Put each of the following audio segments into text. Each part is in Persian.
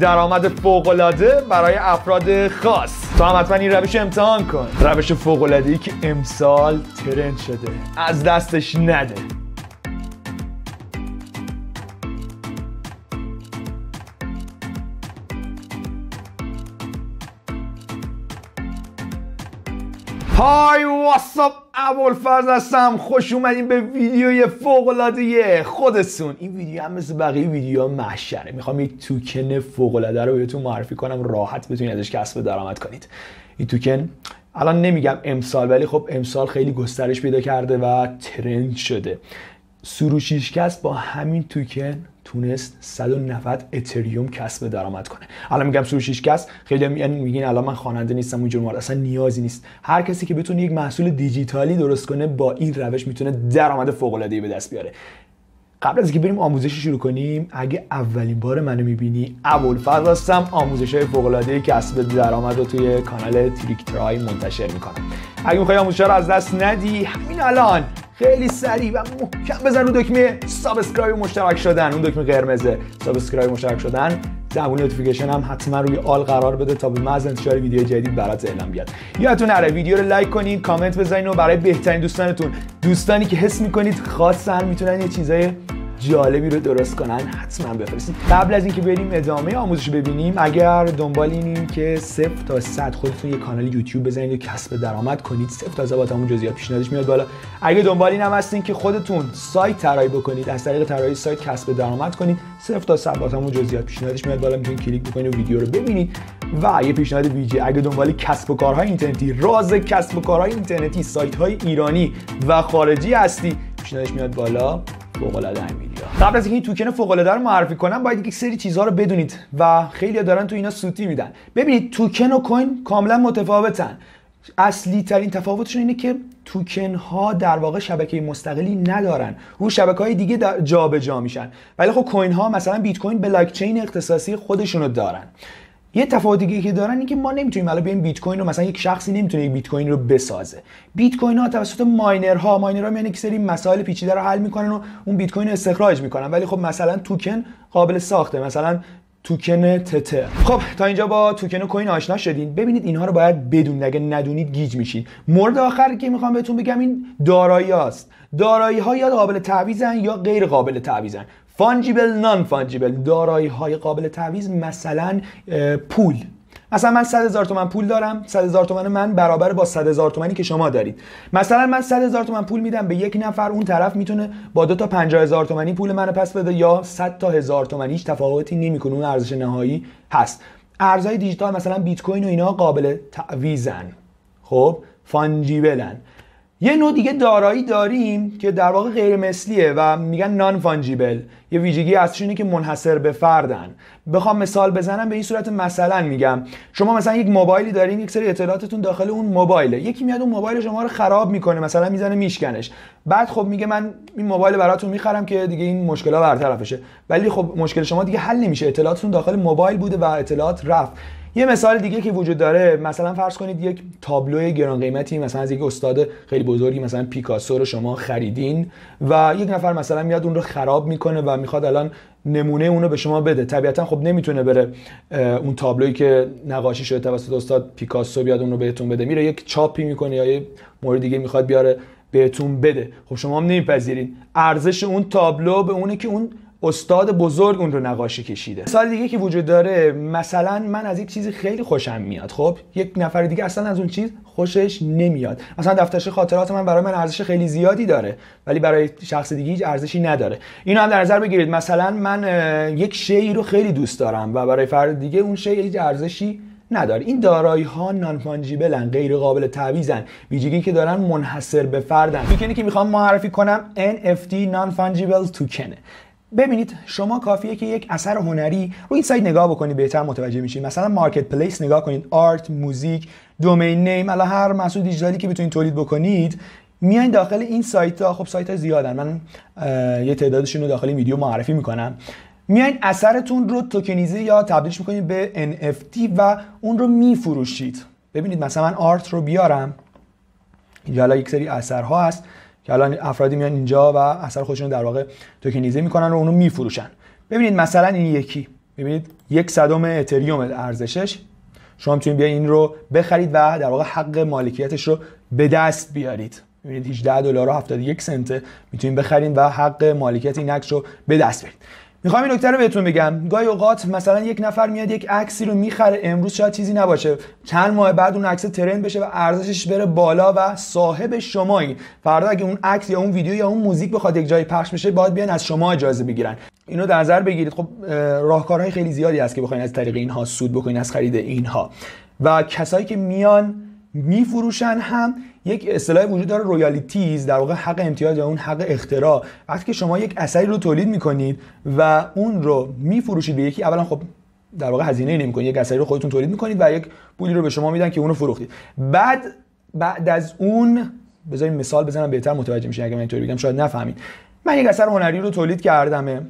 درآمد فوق‌العاده برای افراد خاص. تو هم حتما این روش امتحان کن. روش فوق‌العاده‌ای که امسال ترند شده. از دستش نده. های واتساپ ابوالفضل هستم. خوش اومدین به ویدیوی فوق العاده خودتون. این ویدیو هم مثل بقیه ویدیو محشره. می‌خوام یک توکن فوق العاده رو بهتون معرفی کنم. راحت بتونید ازش کسب درآمد کنید. این توکن الان نمیگم امسال ولی خب امسال خیلی گسترش پیدا کرده و ترند شده. سروشیشکست با همین توکن تونست 190 اتریوم کسب درآمد کنه. الان میگم سروشیشکست خیلی میگن میگین الان من خواننده نیستم اونجور مورد اصلا نیازی نیست. هر کسی که بتونه یک محصول دیجیتالی درست کنه با این روش می‌تونه درآمد فوق العاده به دست بیاره. قبل از اینکه بریم آموزش شروع کنیم اگه اولین بار منو می‌بینی ابوالفضل هستم آموزش های فوق العاده کسب درآمد رو توی کانال تریک ترای منتشر می‌کنم. اگه می‌خوای آموزش رو از دست ندی همین الان خیلی سریع و محکم بزن رو دکمه subscribe مشترک شدن. اون دکمه قرمزه subscribe مشترک شدن. زبون notification هم حتما روی all قرار بده تا به محض انتشار ویدیو جدید برات اعلام بیاد. یادتون نره ویدیو رو لایک کنید کامنت بزنید و برای بهترین دوستانتون. دوستانی که حس می‌کنید خاصن می‌تونن یه چیزای جالبی رو درست کنن حتما بفرستید. قبل از اینکه بریم ادامه آموزش ببینیم. اگر دنبال اینید که صفر تا 100 خودتون یه کانال یوتیوب بزنید و کسب درآمد کنید صفر تا صد با همون جزئیات پیشنهادش میاد بالا. اگه دنبال این هم هستین که خودتون سایت طراحی بکنید از طریق طراحی سایت کسب درآمد کنید صفر تا 100 با جزئیات پیشنهادش میاد بالا. می‌تونید کلیک بکنید و ویدیو رو ببینید. و یه پیشنهاد ویژه اگه دنبال کسب و کارهای اینترنتی راز کسب و کارهای اینترنتی سایت های ایرانی و خارجی هستی پیشنهادش میاد بالا. فوق العاده قبل از اینکه این توکن فوق العاده رو معرفی کنم باید یک سری چیزها رو بدونید و خیلی دارن تو اینا سوتی میدن. ببینید توکن و کوین کاملا متفاوتن. اصلی ترین تفاوتشون اینه که توکن ها در واقع شبکه مستقلی ندارن. رو شبکه های دیگه جابجا جا میشن. ولی خب کوین ها مثلا بیت کوین بلاک چین اختصاصی خودشونو دارن. یه تفاوت دیگه که دارن این که ما نمی‌تونیم الان بیایم بیت کوین رو مثلا یک شخصی نمی‌تونه یک بیت کوین رو بسازه. بیت کوین ها توسط ماینرها ماینرها میان یک سری مسائل پیچیده رو حل می‌کنن و اون بیت کوین رو استخراج می‌کنن. ولی خب مثلا توکن قابل ساخته. مثلا توکن تتر خب تا اینجا با توکن و کوین آشنا شدین. ببینید اینها رو باید بدونید. اگه ندونید گیج میشین. مورد آخر که می‌خوام بهتون بگم این دارایی هاست. دارایی ها یا قابل تعویضن یا غیر قابل تعویضن. فانجیبل نان فانجیبل دارایی های قابل تعویض مثلا پول. مثلا من 100 هزار تومن پول دارم 100 هزار تومن من برابر با 100 هزار تومنی که شما دارید. مثلا من 100 هزار تومن پول میدم به یک نفر اون طرف می‌تونه با دو تا 50 هزار تومنی پول منو پس بده یا 100 تا هزار تومن. هیچ تفاوتی نمی‌کنه اون ارزش نهایی هست. ارزهای دیجیتال مثلا بیت کوین و اینا قابل تعویضن. خب فانجیبلن. یه نوع دیگه دارایی داریم که در واقع غیر مثلیه و میگن نان فانجیبل یه ویژگی اصلیش که منحصر به فردن. بخوام مثال بزنم به این صورت مثلا میگم. شما مثلا یک موبایلی دارین یک سری اطلاعاتتون داخل اون موبایله. یکی میاد اون موبایل شما رو خراب می‌کنه مثلا می‌زنه میشکنش. بعد خب میگه من این موبایل براتون می‌خرم که دیگه این مشکلات برطرفشه ولی خب مشکل شما دیگه حل نمیشه. اطلاعاتتون داخل موبایل بوده و اطلاعات رفت. یه مثال دیگه که وجود داره مثلا فرض کنید یک تابلو گران قیمتی مثلا از یک استاد خیلی بزرگی مثلا پیکاسو رو شما خریدین و یک نفر مثلا میاد اون رو خراب می‌کنه و می‌خواد الان نمونه اون رو به شما بده. طبیعتا خب نمی‌تونه بره اون تابلویی که نقاشی شده توسط استاد پیکاسو بیاد اون رو بهتون بده. میره یک چاپی می‌کنه یا یه مورد دیگه می‌خواد بیاره بهتون بده. خب شما هم نمیپذیرین. ارزش اون تابلو به اونه که اون استاد بزرگ اون رو نقاشی کشیده. سال دیگه که وجود داره مثلا من از یک چیزی خیلی خوشم میاد خب؟ یک نفر دیگه اصلا از اون چیز خوشش نمیاد. مثلا دفترچه خاطرات من برای من ارزش خیلی زیادی داره ولی برای شخص دیگه هیچ ارزشی نداره. اینو هم در نظر بگیرید. مثلا من یک شی رو خیلی دوست دارم و برای فرد دیگه اون شی هیچ ارزشی نداره. این دارایی ها نان فانجیبلن غیر قابل تعویضن. ویژگی که دارن منحصر به فردن. توکنی که می‌خوام معرفی کنم NFT نان فانجیبل توکنه ببینید شما کافیه که یک اثر هنری رو این سایت نگاه بکنید بهتر متوجه میشید. مثلا marketplace نگاه کنید art music domain name الا هر محصول دیجیتالی که بتونید تولید بکنید میایین داخل این سایت ها خب سایت ها زیادن. من یه تعدادشون رو داخل ویدیو معرفی می‌کنم. میایین اثرتون رو tokenize یا تبدیلش می‌کنید به NFT و اون رو میفروشید. ببینید مثلا من art رو بیارم. اینجا یک سری اثرها هست. که الان افرادی میان اینجا و اثر خودشون در واقع توکنیزه می‌کنن و اونو میفروشن. ببینید مثلا این یکی. ببینید یک صدم اتریوم ارزشش. شما می‌تونید بیا این رو بخرید و در واقع حق مالکیتش رو به دست بیارید. ببینید 18 دلار و 71 سنت می‌تونید بخرید و حق مالکیت این عکس رو به دست بیارید. می‌خوام این نکته رو بهتون بگم. گاهی اوقات مثلا یک نفر میاد یک عکسی رو می‌خره امروز شاید چیزی نباشه. چند ماه بعد اون عکس ترند بشه و ارزشش بره بالا و صاحب شمایی. فردا اگه اون عکس یا اون ویدیو یا اون موزیک بخواد یک جایی پخش بشه باید بیان از شما اجازه بگیرن. اینو در نظر بگیرید. خب راهکارهای خیلی زیادی هست که بخواید از طریق اینها سود بکنید از خرید اینها. و کسایی که میان میفروشن هم. یک اصطلاح وجود داره royalties در واقع حق امتیاز یا اون حق اختراع. وقتی که شما یک اثری رو تولید می‌کنید و اون رو میفروشید به یکی اولا خب در واقع هزینه نمی‌کنید. یک اثری رو خودتون تولید می‌کنید و یک پولی رو به شما میدن که اون رو فروختید. بعد بعد از اون بذاریم مثال بزنم بهتر متوجه میشین اگه من اینطوری بگم شاید نفهمید. من یک اثر هنری رو تولید کردمه.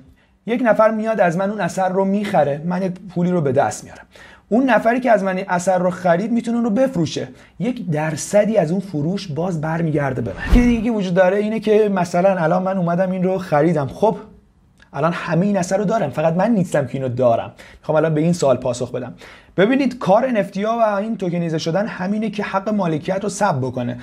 یک نفر میاد از من اون اثر رو می‌خره. من یک پولی رو به دست میارم. اون نفری که از من اثر رو خرید می‌تونه اون رو بفروشه. یک درصدی از اون فروش باز برمیگرده به من. دیگه وجود داره اینه که مثلا الان من اومدم این رو خریدم. خب الان همه این اثر رو دارم. فقط من نیستم که اینو دارم. می‌خوام الان به این سوال پاسخ بدم. ببینید کار NFT و این توکنیزه شدن همینه که حق مالکیت رو ثبت بکنه.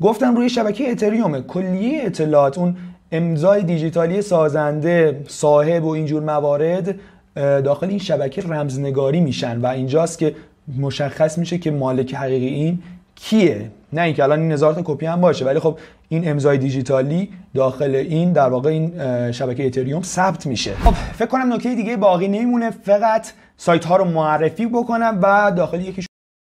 گفتم روی شبکه اتریوم کلیه اطلاعات اون امضای دیجیتالی سازنده صاحب و اینجور موارد داخل این شبکه رمزنگاری میشن و اینجاست که مشخص میشه که مالک حقیقی این کیه. نه اینکه الان این هزار کپی هم باشه ولی خب این امضای دیجیتالی داخل این در واقع این شبکه اتریوم ثبت میشه. خب فکر کنم نکته دیگه باقی نمیمونه. فقط سایت ها رو معرفی بکنم و داخل یکیش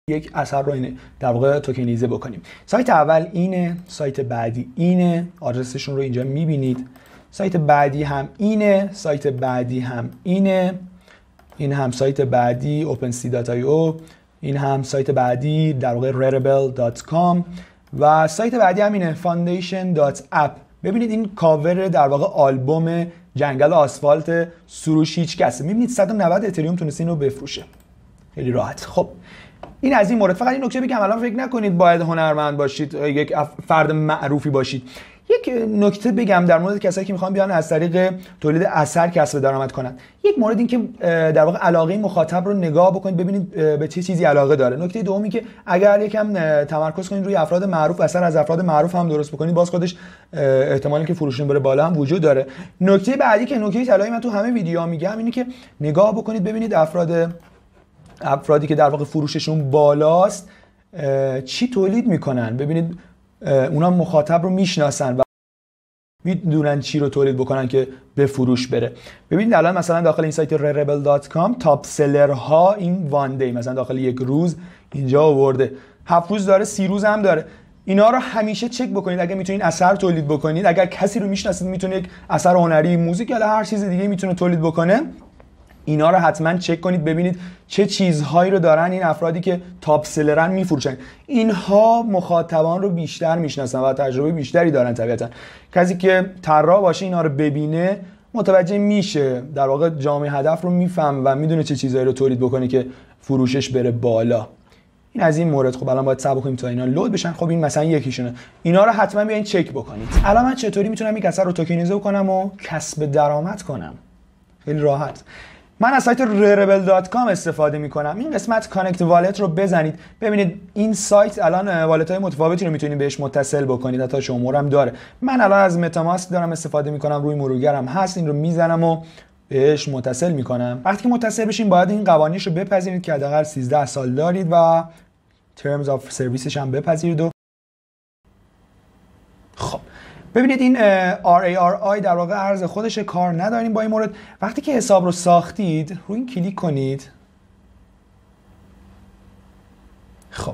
یک اثر رو اینه در واقع توکنیزه بکنیم. سایت اول اینه سایت بعدی اینه. آدرسشون رو اینجا می‌بینید. سایت بعدی هم اینه سایت بعدی هم اینه این هم سایت بعدی OpenSea.io این هم سایت بعدی در واقع rarible.com و سایت بعدی هم اینه foundation.app ببینید این کاور در واقع آلبوم جنگل آسفالت سروش هیچ کسه می‌بینید 190 اتریوم تونست رو بفروشه. خیلی راحت. خب این از این مورد. فقط این نکته بگم الان فکر نکنید باید هنرمند باشید یک فرد معروفی باشید. یک نکته بگم در مورد کسایی که می‌خوان بیان از طریق تولید اثر کسب درآمد کنن. یک مورد این که در واقع علاقه مخاطب رو نگاه بکنید ببینید به چه چیزی علاقه داره. نکته دومی که اگر یکم تمرکز کنید روی افراد معروف اثر از افراد معروف هم درست بکنید باز خودش احتمالی که فروشون بره بالا هم وجود داره. نکته بعدی که نکته طلایی من تو همه ویدیوها میگم اینه که نگاه بکنید ببینید افراد افرادی که در واقع فروششون بالاست چی تولید می‌کنن. ببینید اونا مخاطب رو می‌شناسن و می‌دونن چی رو تولید بکنن که به فروش بره. ببینید الان مثلا داخل این سایت rebel.com تاپ سلر ها این وان دی مثلا داخل یک روز اینجا آورده. هفت روز داره سی روز هم داره. اینا رو همیشه چک بکنید. اگر می‌تونید اثر تولید بکنید اگر کسی رو می‌شناسید می‌تونه یک اثر هنری موزیک یا هر چیز دیگه می‌تونه تولید بکنه. اینا رو حتما چک کنید ببینید چه چیزهایی رو دارن این افرادی که تاپ سلرن میفروشن. اینها مخاطبان رو بیشتر می‌شناسن و تجربه بیشتری دارن طبیعتا. کسی که طراح باشه اینا رو ببینه متوجه میشه. در واقع جامعه هدف رو میفهم و می‌دونه چه چیزهایی رو تولید بکنه که فروشش بره بالا. این از این مورد. خب الان باید صبر کنیم تا اینا load بشن. خب این مثلا یکیشونه. اینا رو حتما بیاین چک بکنید. الان من چطوری می‌تونم یک اثر رو tokenize کنم و کسب درآمد کنم؟ خیلی راحت. من از سایت rarible.com استفاده می کنم این قسمت connect wallet رو بزنید. ببینید این سایت الان wallet های متفاوتی رو می‌تونید بهش متصل بکنید. حتی شمارم داره. من الان از متاماسک دارم استفاده می کنم روی مرورگرم هست. این رو می‌زنم و بهش متصل می‌کنم. وقتی که متصل بشین باید این قوانینش رو بپذیرید که حداقل 13 سال دارید و terms of serviceش هم بپذیرید و ببینید این RARI در واقع ارز خودش کار نداریم با این مورد. وقتی که حساب رو ساختید روی این کلیک کنید. خب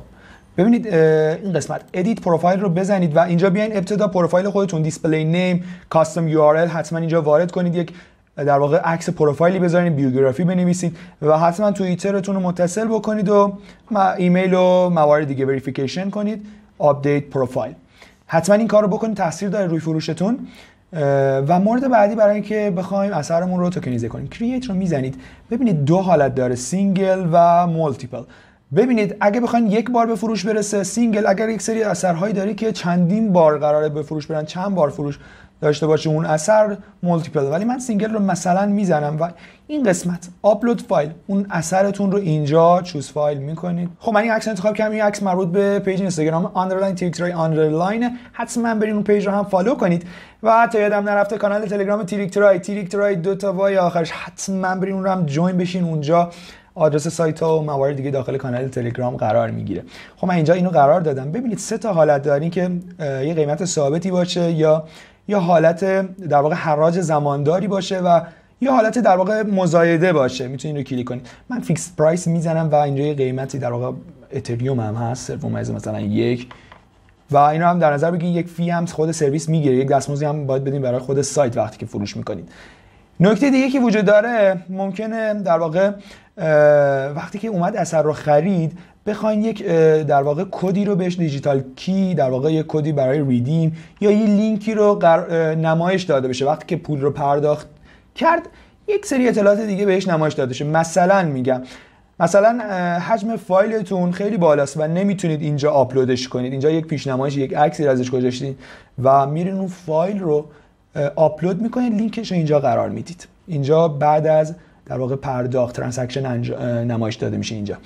ببینید این قسمت. edit profile رو بزنید و اینجا بیاین ابتدا پروفایل خودتون display name custom URL حتما اینجا وارد کنید. یک در واقع عکس پروفایلی بذارین بیوگرافی بنویسید و حتما توییترتون رو متصل بکنید و ایمیل و موارد دیگه verification کنید. update profile حتما این کار رو بکنید تاثیر داره روی فروشتون. و مورد بعدی برای اینکه بخوایم اثرمون رو tokenize کنیم. create رو می‌زنید. ببینید دو حالت داره single و multiple ببینید اگه بخواین یک بار به فروش برسه single اگر یک سری اثرهایی داری که چندین بار قراره به فروش برن چند بار فروش داشته باشه اون اثر multiple ولی من single رو مثلا می‌زنم و این قسمت upload file اون اثرتون رو اینجا choose file می‌کنید. خب من این عکس انتخاب کردم این عکس مربوط به page اینستاگرام underline تریکترای underline حتما برین اون page رو هم follow کنید و حتی یادم نرفته کانال تلگرام تریکترای تریکترای دو تا y آخرش. حتما برین اون رو هم join بشین اونجا. آدرس سایت ها و موارد دیگه داخل کانال تلگرام قرار می‌گیره. خب من اینجا اینو قرار دادم. ببینید سه تا حالت دارین که یه قیمت ثابتی باشه یا یا حالت در واقع حراج زمانداری باشه و یا حالت در واقع مزایده باشه. می‌تونید رو کلیک کنید من fixed price می‌زنم و اینجا یه قیمتی در واقع اتریوم هم هست صرف مثلا یک. و اینا هم در نظر بگیرید یک fee هم خود سرویس می‌گیره یک دستمزدی هم باید بدین برای خود سایت وقتی که فروش می‌کنید نکته دیگه که وجود داره ممکنه در واقع وقتی که اومد اثر رو خرید بخواین یک در واقع کدی رو بهش digital key در واقع یک کدی برای redeem یا یه لینکی رو نمایش داده بشه. وقتی که پول رو پرداخت کرد یک سری اطلاعات دیگه بهش نمایش داده بشه مثلا میگم مثلا حجم فایلتون خیلی بالاست و نمی‌تونید اینجا آپلودش کنید. اینجا یک پیشنمایش یک عکسی ازش گذاشتین و میرین اون فایل رو آپلود می‌کنید. لینکش رو اینجا قرار می‌دید. اینجا بعد از در واقع پرداخت transaction نمایش داده میشه اینجا.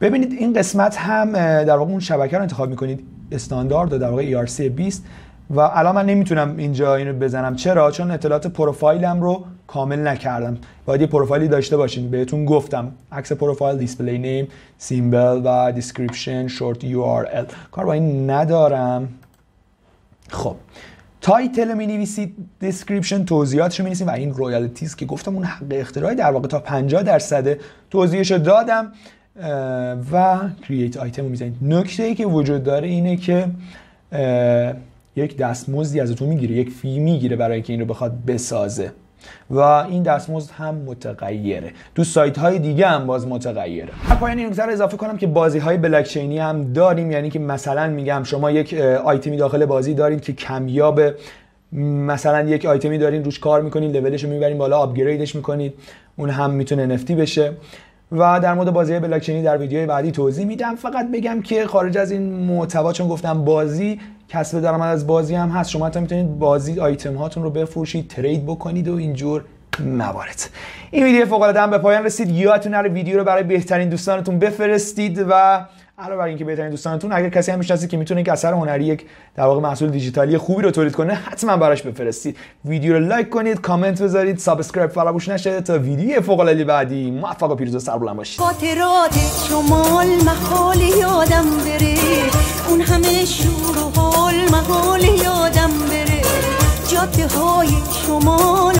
ببینید این قسمت هم در واقع اون شبکه رو انتخاب می‌کنید. استاندارد و در واقع ERC 20 و الان من نمی‌تونم اینجا اینو بزنم. چرا؟ چون اطلاعات پروفایلم رو کامل نکردم. باید یه پروفایلی داشته باشین. بهتون گفتم. عکس پروفایل display name symbol و description short URL کار با این ندارم. خب. title می نویسید description توضیحاتش می و این royalties که گفتم اون حق اختراعی در واقع تا 50 درصد توضیحش دادم. و create item رو می‌زنید. نکته ای که وجود داره اینه که یک دستمزدی ازتون می‌گیره یک fee می‌گیره برای اینکه این رو بخواد بسازه. و این دستمزد هم متغیره. تو سایت های دیگه هم باز متغیره. در پایان این نکته اضافه کنم که بازی های هم داریم. یعنی که مثلا میگم شما یک آیتمی داخل بازی دارید که کمیاب مثلا یک آیتمی دارین روش کار می‌کنید لولش رو می‌برین بالا آپگریدش می‌کنید. اون هم می‌تونه NFT بشه. و در مورد بازی بلاکچینی در ویدیوی بعدی توضیح میدم. فقط بگم که خارج از این محتوا چون گفتم بازی کسب درآمد از بازی هم هست. شما تا می‌تونید بازی آیتم هاتون رو بفروشید ترید بکنید و اینجور موارد. این ویدیو فوق العاده به پایان رسید. یادتون نره ویدیو رو برای بهترین دوستانتون بفرستید و علاوه بر اینکه بهترین دوستانتون اگر کسی هم می‌شناسید که می‌تونه یک اثر هنری یک در واقع محصول دیجیتالی خوبی رو تولید کنه حتما براش بفرستید. ویدیو رو like کنید کامنت بذارید subscribe فراموش نشه تا ویدیو فوق العاده بعدی. موفق و پیروز و سربلند باشید. خاطرات شمال محال یادم بره. اون همه شور و حال محال یادم بره. جاده های شمال